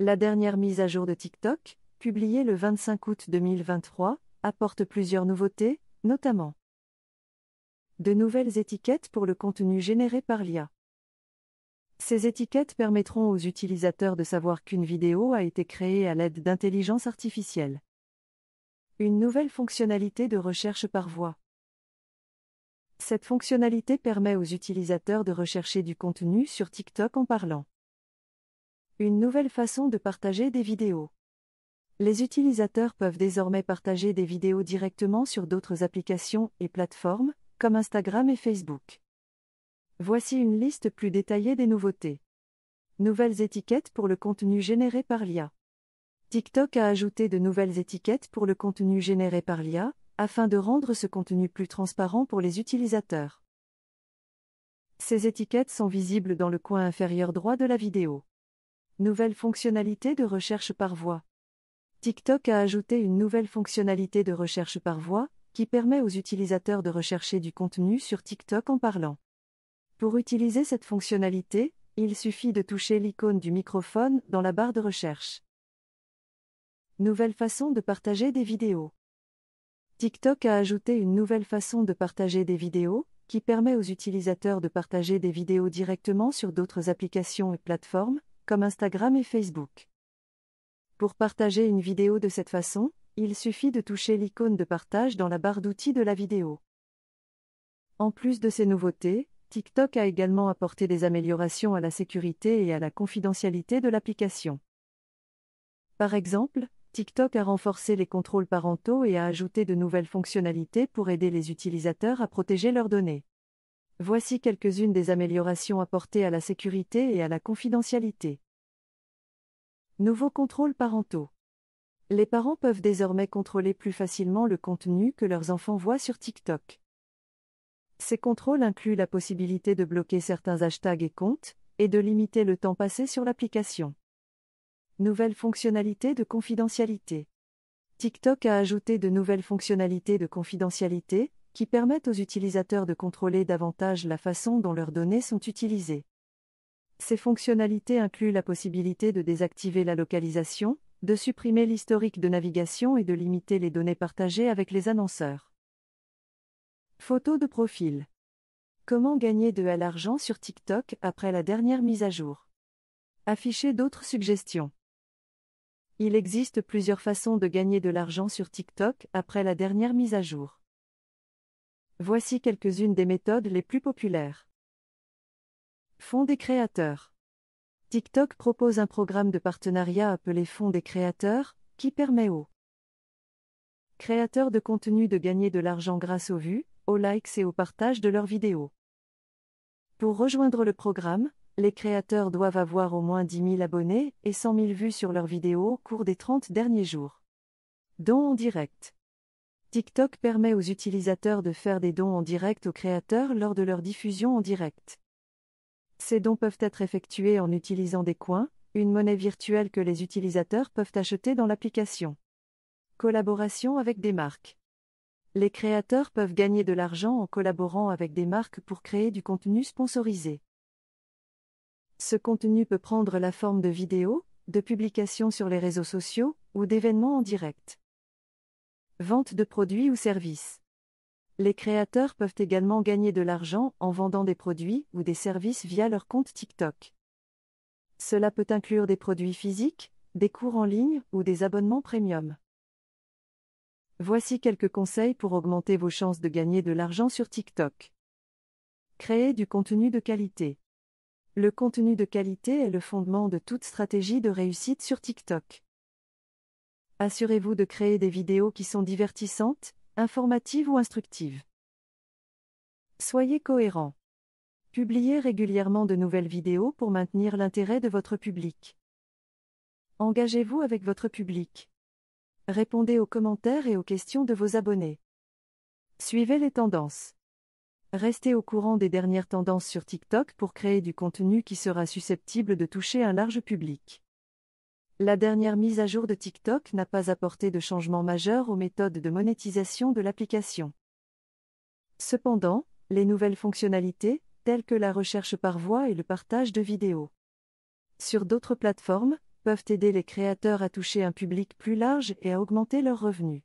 La dernière mise à jour de TikTok, publiée le 25 août 2023, apporte plusieurs nouveautés, notamment de nouvelles étiquettes pour le contenu généré par l'IA. Ces étiquettes permettront aux utilisateurs de savoir qu'une vidéo a été créée à l'aide d'intelligence artificielle. Une nouvelle fonctionnalité de recherche par voix. Cette fonctionnalité permet aux utilisateurs de rechercher du contenu sur TikTok en parlant. Une nouvelle façon de partager des vidéos. Les utilisateurs peuvent désormais partager des vidéos directement sur d'autres applications et plateformes, comme Instagram et Facebook. Voici une liste plus détaillée des nouveautés. Nouvelles étiquettes pour le contenu généré par l'IA. TikTok a ajouté de nouvelles étiquettes pour le contenu généré par l'IA, afin de rendre ce contenu plus transparent pour les utilisateurs. Ces étiquettes sont visibles dans le coin inférieur droit de la vidéo. Nouvelle fonctionnalité de recherche par voix. TikTok a ajouté une nouvelle fonctionnalité de recherche par voix, qui permet aux utilisateurs de rechercher du contenu sur TikTok en parlant. Pour utiliser cette fonctionnalité, il suffit de toucher l'icône du microphone dans la barre de recherche. Nouvelle façon de partager des vidéos. TikTok a ajouté une nouvelle façon de partager des vidéos, qui permet aux utilisateurs de partager des vidéos directement sur d'autres applications et plateformes, comme Instagram et Facebook. Pour partager une vidéo de cette façon, il suffit de toucher l'icône de partage dans la barre d'outils de la vidéo. En plus de ces nouveautés, TikTok a également apporté des améliorations à la sécurité et à la confidentialité de l'application. Par exemple, TikTok a renforcé les contrôles parentaux et a ajouté de nouvelles fonctionnalités pour aider les utilisateurs à protéger leurs données. Voici quelques-unes des améliorations apportées à la sécurité et à la confidentialité. Nouveaux contrôles parentaux. Les parents peuvent désormais contrôler plus facilement le contenu que leurs enfants voient sur TikTok. Ces contrôles incluent la possibilité de bloquer certains hashtags et comptes, et de limiter le temps passé sur l'application. Nouvelle fonctionnalité de confidentialité. TikTok a ajouté de nouvelles fonctionnalités de confidentialité, qui permettent aux utilisateurs de contrôler davantage la façon dont leurs données sont utilisées. Ces fonctionnalités incluent la possibilité de désactiver la localisation, de supprimer l'historique de navigation et de limiter les données partagées avec les annonceurs. Photo de profil. Comment gagner de l'argent sur TikTok après la dernière mise à jour? Afficher d'autres suggestions. Il existe plusieurs façons de gagner de l'argent sur TikTok après la dernière mise à jour. Voici quelques-unes des méthodes les plus populaires. Fonds des créateurs. TikTok propose un programme de partenariat appelé Fonds des créateurs, qui permet aux créateurs de contenu de gagner de l'argent grâce aux vues, aux likes et au partage de leurs vidéos. Pour rejoindre le programme, les créateurs doivent avoir au moins 10 000 abonnés et 100 000 vues sur leurs vidéos au cours des 30 derniers jours. Dons en direct. TikTok permet aux utilisateurs de faire des dons en direct aux créateurs lors de leur diffusion en direct. Ces dons peuvent être effectués en utilisant des coins, une monnaie virtuelle que les utilisateurs peuvent acheter dans l'application. Collaboration avec des marques. Les créateurs peuvent gagner de l'argent en collaborant avec des marques pour créer du contenu sponsorisé. Ce contenu peut prendre la forme de vidéos, de publications sur les réseaux sociaux ou d'événements en direct. Vente de produits ou services. Les créateurs peuvent également gagner de l'argent en vendant des produits ou des services via leur compte TikTok. Cela peut inclure des produits physiques, des cours en ligne ou des abonnements premium. Voici quelques conseils pour augmenter vos chances de gagner de l'argent sur TikTok. Créer du contenu de qualité. Le contenu de qualité est le fondement de toute stratégie de réussite sur TikTok. Assurez-vous de créer des vidéos qui sont divertissantes, informatives ou instructives. Soyez cohérent. Publiez régulièrement de nouvelles vidéos pour maintenir l'intérêt de votre public. Engagez-vous avec votre public. Répondez aux commentaires et aux questions de vos abonnés. Suivez les tendances. Restez au courant des dernières tendances sur TikTok pour créer du contenu qui sera susceptible de toucher un large public. La dernière mise à jour de TikTok n'a pas apporté de changement majeur aux méthodes de monétisation de l'application. Cependant, les nouvelles fonctionnalités, telles que la recherche par voix et le partage de vidéos sur d'autres plateformes, peuvent aider les créateurs à toucher un public plus large et à augmenter leurs revenus.